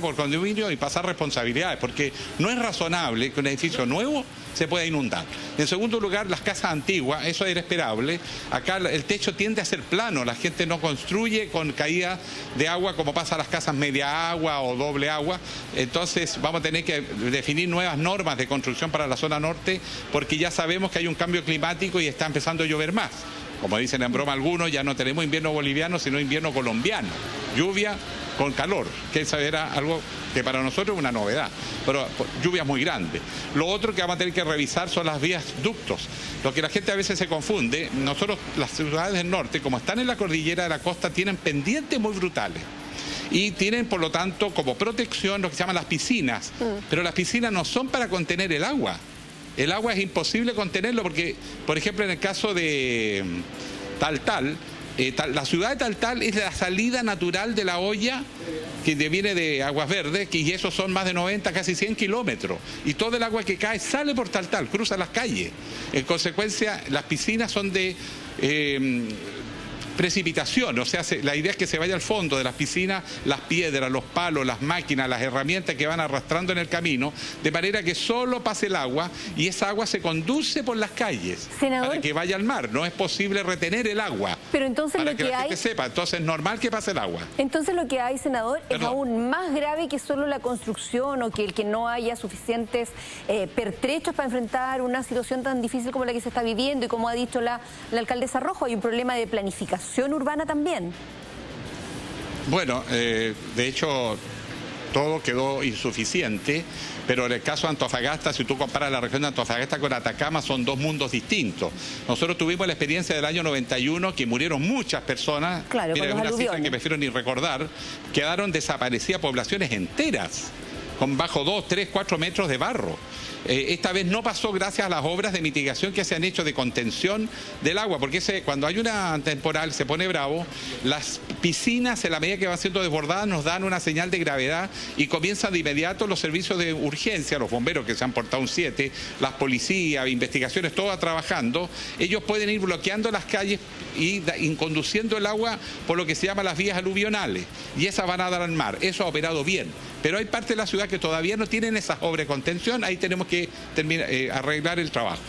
por condominio y pasar responsabilidades, porque no es razonable que un edificio nuevo se pueda inundar. En segundo lugar, las casas antiguas, eso era esperable. Acá el techo tiende a ser plano, la gente no construye con caída de agua como pasa a las casas media agua o doble agua. Entonces vamos a tener que definir nuevas normas de construcción para la zona norte, porque ya sabemos que hay un cambio climático y está empezando a llover más. Como dicen en broma algunos, ya no tenemos invierno boliviano, sino invierno colombiano. Lluvia con calor, que eso era algo que para nosotros es una novedad, pero lluvias muy grandes. Lo otro que vamos a tener que revisar son las vías ductos. Lo que la gente a veces se confunde, nosotros las ciudades del norte, como están en la cordillera de la costa, tienen pendientes muy brutales y tienen por lo tanto como protección lo que se llaman las piscinas, mm. pero las piscinas no son para contener el agua. El agua es imposible contenerlo porque, por ejemplo, en el caso de mm, Tal Tal, eh, la ciudad de Taltal es la salida natural de la olla que viene de Aguas Verdes, y esos son más de 90, casi 100 kilómetros. Y todo el agua que cae sale por Taltal, cruza las calles. En consecuencia, las piscinas son de... Eh, precipitación, o sea, la idea es que se vaya al fondo de las piscinas las piedras, los palos, las máquinas, las herramientas que van arrastrando en el camino, de manera que solo pase el agua y esa agua se conduce por las calles para que vaya al mar. No es posible retener el agua. Pero entonces para lo que, que, la hay... gente sepa, entonces es normal que pase el agua. Entonces lo que hay, senador, es aún más grave que solo la construcción o que el que no haya suficientes eh, pertrechos para enfrentar una situación tan difícil como la que se está viviendo y como ha dicho la, la alcaldesa Rojo, hay un problema de planificación urbana también. Bueno, eh, de hecho, todo quedó insuficiente, pero en el caso de Antofagasta, si tú comparas la región de Antofagasta con Atacama, son dos mundos distintos. Nosotros tuvimos la experiencia del año 91, que murieron muchas personas, claro, una cifra que prefiero ni recordar, quedaron desaparecidas poblaciones enteras, con bajo 2, 3, 4 metros de barro. Eh, esta vez no pasó gracias a las obras de mitigación que se han hecho de contención del agua, porque cuando hay una temporal se pone bravo, las piscinas en la medida que van siendo desbordadas nos dan una señal de gravedad y comienzan de inmediato los servicios de urgencia, los bomberos que se han portado un 7, las policías, investigaciones, todas trabajando, ellos pueden ir bloqueando las calles y, conduciendo el agua por lo que se llama las vías aluvionales y esas van a dar al mar. Eso ha operado bien, pero hay parte de la ciudad que todavía no tienen esas obras de contención, ahí tenemos que eh, arreglar el trabajo.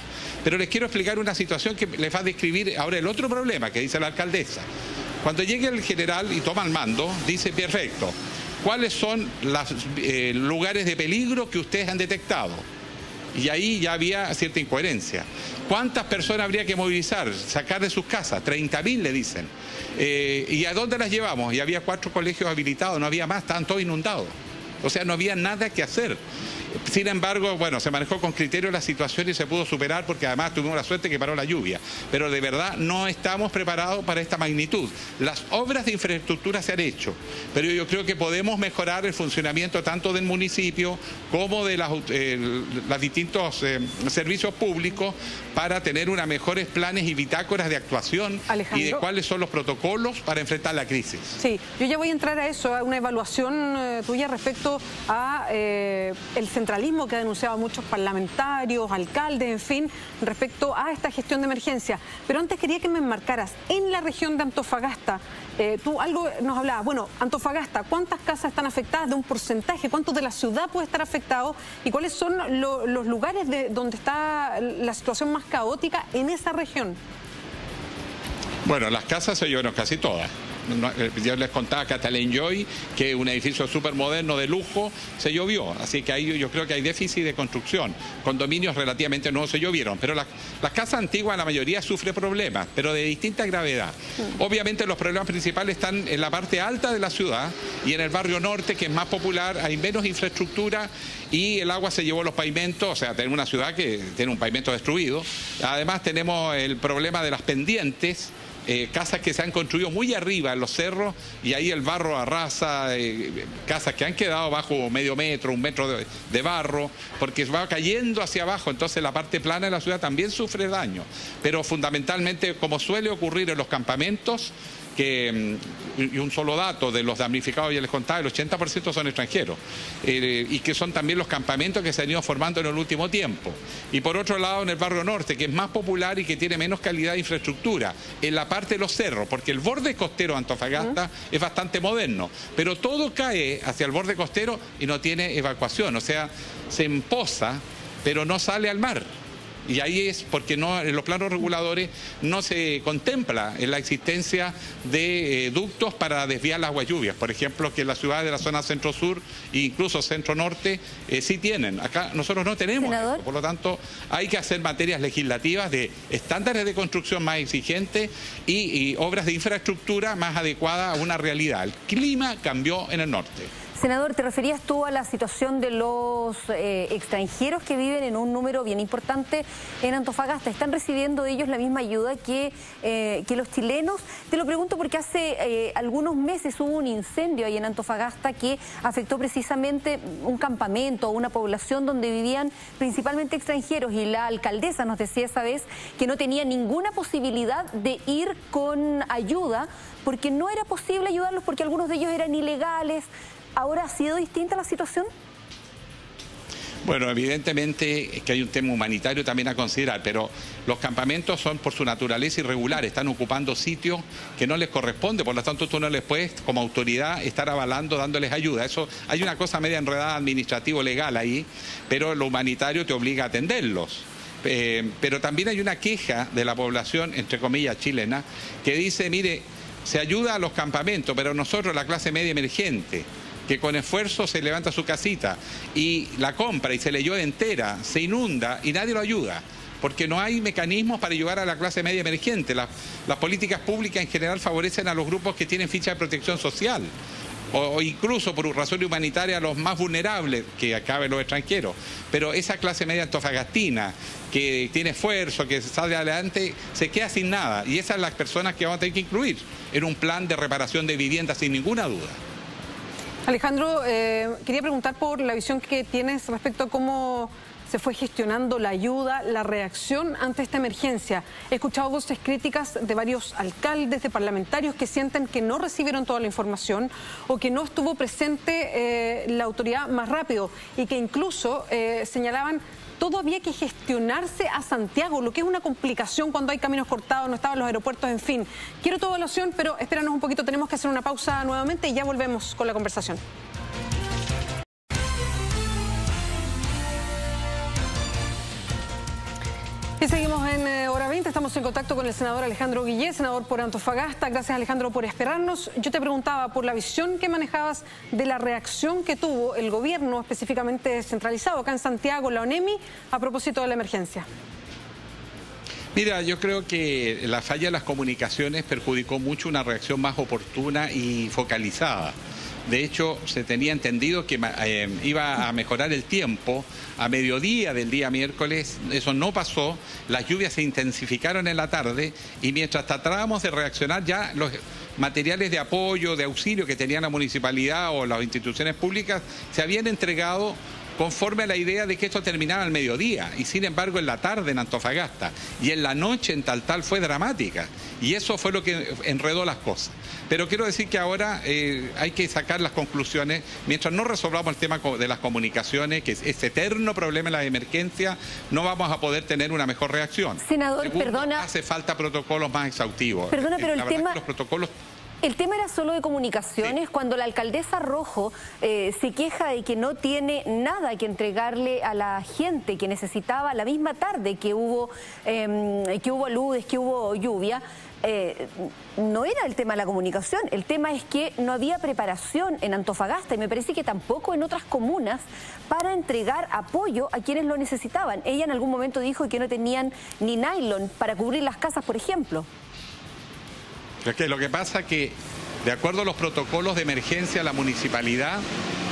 Pero les quiero explicar una situación que les va a describir ahora el otro problema que dice la alcaldesa. Cuando llegue el general y toma el mando, dice, perfecto, ¿cuáles son los eh, lugares de peligro que ustedes han detectado? Y ahí ya había cierta incoherencia. ¿Cuántas personas habría que movilizar, sacar de sus casas? 30.000 le dicen. Eh, ¿Y a dónde las llevamos? Y había cuatro colegios habilitados, no había más, estaban todos inundados. O sea, no había nada que hacer. Sin embargo, bueno, se manejó con criterio la situación y se pudo superar porque además tuvimos la suerte que paró la lluvia. Pero de verdad no estamos preparados para esta magnitud. Las obras de infraestructura se han hecho, pero yo creo que podemos mejorar el funcionamiento tanto del municipio como de los eh, distintos eh, servicios públicos para tener unos mejores planes y bitácoras de actuación y de cuáles son los protocolos para enfrentar la crisis. Sí, yo ya voy a entrar a eso, a una evaluación eh, tuya respecto a el centralismo que ha denunciado muchos parlamentarios, alcaldes, en fin, respecto a esta gestión de emergencia. Pero antes quería que me enmarcaras, en la región de Antofagasta, eh, tú algo nos hablabas, bueno, Antofagasta, ¿cuántas casas están afectadas de un porcentaje? ¿Cuánto de la ciudad puede estar afectado? ¿Y cuáles son los lugares de, donde está la situación más caótica en esa región? Bueno, las casas se llevaron casi todas. Eh, yo les contaba que hasta Enjoy, que es un edificio súper moderno de lujo, se llovió. Así que ahí yo creo que hay déficit de construcción. Condominios relativamente nuevos se llovieron. Pero las, casas antiguas, la mayoría sufre problemas, pero de distinta gravedad. Mm. Obviamente los problemas principales están en la parte alta de la ciudad y en el barrio norte, que es más popular, hay menos infraestructura y el agua se llevó los pavimentos, o sea, tenemos una ciudad que tiene un pavimento destruido. Además tenemos el problema de las pendientes eh, casas que se han construido muy arriba en los cerros y ahí el barro arrasa, eh, casas que han quedado bajo medio metro, un metro de, barro, porque va cayendo hacia abajo, entonces la parte plana de la ciudad también sufre daño. Pero fundamentalmente, como suele ocurrir en los campamentos, que, mm, y un solo dato de los damnificados, ya les contaba, el 80% son extranjeros, eh, y que son también los campamentos que se han ido formando en el último tiempo. Y por otro lado, en el barrio norte, que es más popular y que tiene menos calidad de infraestructura, en la parte de los cerros, porque el borde costero de Antofagasta es bastante moderno, pero todo cae hacia el borde costero y no tiene evacuación, o sea, se empoza, pero no sale al mar. Y ahí es porque no, en los planos reguladores no se contempla la existencia de eh, ductos para desviar las aguas lluvias. Por ejemplo, que las ciudades de la zona centro-sur e incluso centro-norte eh, sí tienen. Acá nosotros no tenemos. Por lo tanto, hay que hacer materias legislativas de estándares de construcción más exigentes y obras de infraestructura más adecuadas a una realidad. El clima cambió en el norte. Senador, te referías tú a la situación de los eh, extranjeros que viven en un número bien importante en Antofagasta. ¿Están recibiendo ellos la misma ayuda que, eh, que los chilenos? Te lo pregunto porque hace eh, algunos meses hubo un incendio ahí en Antofagasta que afectó precisamente un campamento, una población donde vivían principalmente extranjeros y la alcaldesa nos decía esa vez que no tenía ninguna posibilidad de ir con ayuda porque no era posible ayudarlos porque algunos de ellos eran ilegales. ¿Ahora ha sido distinta la situación? Bueno, evidentemente que hay un tema humanitario también a considerar, pero los campamentos son por su naturaleza irregulares, están ocupando sitios que no les corresponde, por lo tanto tú no les puedes como autoridad estar avalando, dándoles ayuda. Eso hay una cosa media enredada administrativo-legal ahí, pero lo humanitario te obliga a atenderlos. Eh, pero también hay una queja de la población, entre comillas, chilena, que dice, mire, se ayuda a los campamentos, pero nosotros, la clase media emergente, que con esfuerzo se levanta su casita y la compra y se le llueve entera, se inunda y nadie lo ayuda porque no hay mecanismos para ayudar a la clase media emergente. Las, políticas públicas en general favorecen a los grupos que tienen ficha de protección social. O, incluso por razón humanitaria a los más vulnerables, que acaben los extranjeros. Pero esa clase media antofagastina, que tiene esfuerzo, que sale adelante, se queda sin nada. Y esas son las personas que vamos a tener que incluir en un plan de reparación de vivienda, sin ninguna duda. Alejandro, eh, quería preguntar por la visión que tienes respecto a cómo se fue gestionando la ayuda, la reacción ante esta emergencia. He escuchado voces críticas de varios alcaldes, de parlamentarios que sienten que no recibieron toda la información o que no estuvo presente eh, la autoridad más rápido y que incluso eh, señalaban todo había que gestionarse a Santiago, lo que es una complicación cuando hay caminos cortados, no estaban los aeropuertos, en fin. Quiero tu evaluación, pero espéranos un poquito, tenemos que hacer una pausa nuevamente y ya volvemos con la conversación. Y seguimos en eh, hora 20, estamos en contacto con el senador Alejandro Guillé, senador por Antofagasta. Gracias Alejandro por esperarnos. Yo te preguntaba por la visión que manejabas de la reacción que tuvo el gobierno específicamente centralizado acá en Santiago, la ONEMI, a propósito de la emergencia. Mira, yo creo que la falla de las comunicaciones perjudicó mucho una reacción más oportuna y focalizada. De hecho, se tenía entendido que eh, iba a mejorar el tiempo a mediodía del día miércoles. Eso no pasó. Las lluvias se intensificaron en la tarde y mientras tratábamos de reaccionar ya los materiales de apoyo, de auxilio que tenía la municipalidad o las instituciones públicas se habían entregado conforme a la idea de que esto terminaba al mediodía y sin embargo en la tarde en Antofagasta y en la noche en Tal Tal fue dramática y eso fue lo que enredó las cosas. Pero quiero decir que ahora eh, hay que sacar las conclusiones mientras no resolvamos el tema de las comunicaciones, que es ese eterno problema en la emergencia, no vamos a poder tener una mejor reacción. Senador, perdona. Hace falta protocolos más exhaustivos. Perdona, pero el tema... los protocolos el tema era solo de comunicaciones, cuando la alcaldesa Rojo eh, se queja de que no tiene nada que entregarle a la gente que necesitaba la misma tarde que hubo, eh, que hubo ludes, que hubo lluvia. Eh, no era el tema de la comunicación, el tema es que no había preparación en Antofagasta y me parece que tampoco en otras comunas para entregar apoyo a quienes lo necesitaban. Ella en algún momento dijo que no tenían ni nylon para cubrir las casas, por ejemplo. Lo que pasa es que, de acuerdo a los protocolos de emergencia, la municipalidad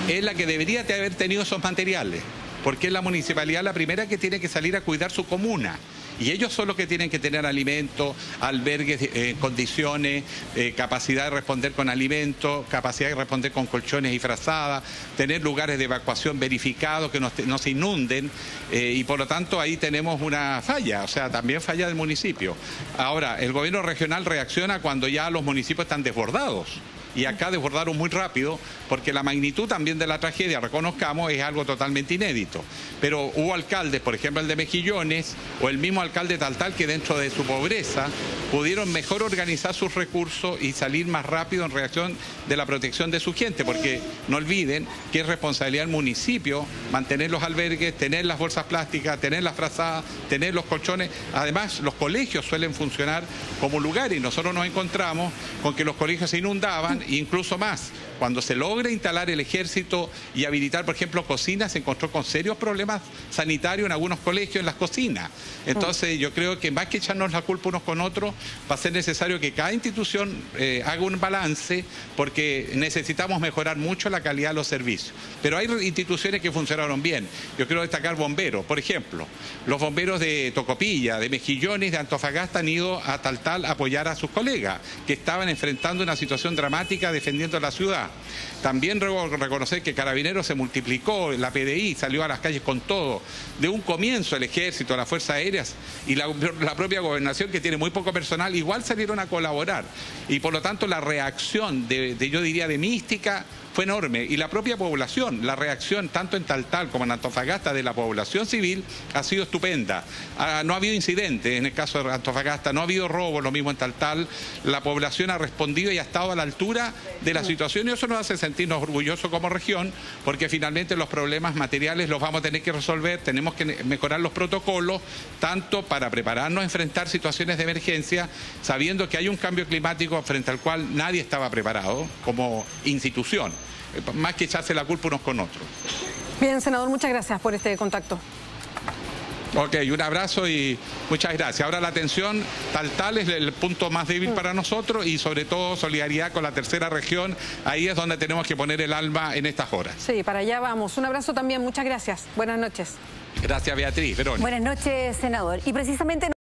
es la que debería haber tenido esos materiales. Porque es la municipalidad la primera que tiene que salir a cuidar su comuna. Y ellos son los que tienen que tener alimento, albergues eh, condiciones, eh, capacidad de responder con alimentos, capacidad de responder con colchones y frazadas, tener lugares de evacuación verificados que no, se inunden eh, y por lo tanto ahí tenemos una falla, o sea, también falla del municipio. Ahora, el gobierno regional reacciona cuando ya los municipios están desbordados y acá desbordaron muy rápido porque la magnitud también de la tragedia, reconozcamos, es algo totalmente inédito. Pero hubo alcaldes, por ejemplo el de Mejillones o el mismo alcalde Taltal que dentro de su pobreza pudieron mejor organizar sus recursos y salir más rápido en reacción de la protección de su gente, porque no olviden que es responsabilidad del municipio mantener los albergues, tener las bolsas plásticas, tener las frazadas, tener los colchones. Además, los colegios suelen funcionar como lugar y nosotros nos encontramos con que los colegios se inundaban incluso más. Cuando se logra instalar el ejército y habilitar, por ejemplo, cocinas, se encontró con serios problemas sanitarios en algunos colegios en las cocinas. Entonces, yo creo que más que echarnos la culpa unos con otros, va a ser necesario que cada institución eh, haga un balance, porque necesitamos mejorar mucho la calidad de los servicios. Pero hay instituciones que funcionaron bien. Yo quiero destacar bomberos. Por ejemplo, los bomberos de Tocopilla, de Mejillones, de Antofagasta han ido a Taltal a apoyar a sus colegas, que estaban enfrentando una situación dramática defendiendo la ciudad. También reconocer que Carabineros se multiplicó, la PDI salió a las calles con todo. De un comienzo el ejército, las fuerzas aéreas y la, propia gobernación que tiene muy poco personal, igual salieron a colaborar. Y por lo tanto la reacción de yo diría, de mística fue enorme y la propia población, la reacción tanto en Taltal como en Antofagasta de la población civil ha sido estupenda. Ah, no ha habido incidentes en el caso de Antofagasta, no ha habido robo, lo mismo en Taltal. La población ha respondido y ha estado a la altura de la situación y eso nos hace sentirnos orgullosos como región porque finalmente los problemas materiales los vamos a tener que resolver, tenemos que mejorar los protocolos tanto para prepararnos a enfrentar situaciones de emergencia sabiendo que hay un cambio climático frente al cual nadie estaba preparado como institución más que echarse la culpa unos con otros. Bien, senador, muchas gracias por este contacto. Ok, un abrazo y muchas gracias. Ahora la atención, tal tal es el punto más débil para nosotros y sobre todo solidaridad con la tercera región. Ahí es donde tenemos que poner el alma en estas horas. Sí, para allá vamos. Un abrazo también, muchas gracias. Buenas noches. Gracias, Beatriz. Buenas noches, senador. Y precisamente